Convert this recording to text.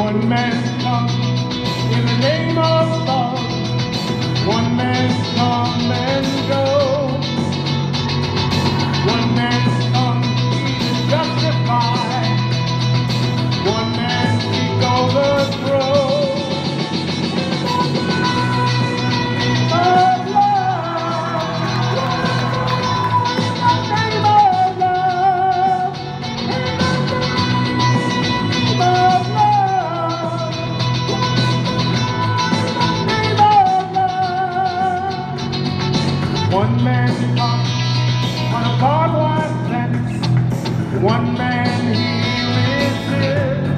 One man's come. One man caught on a barbed wire fence. One man he resists.